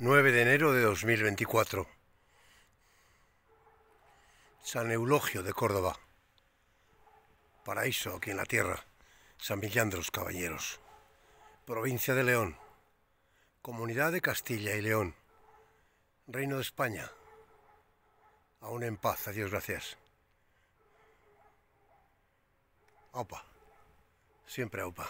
9 de enero de 2024. San Eulogio de Córdoba. Paraíso aquí en la tierra. San Millán de los Caballeros. Provincia de León. Comunidad de Castilla y León. Reino de España. Aún en paz, adiós, gracias. Aupa. Siempre aupa.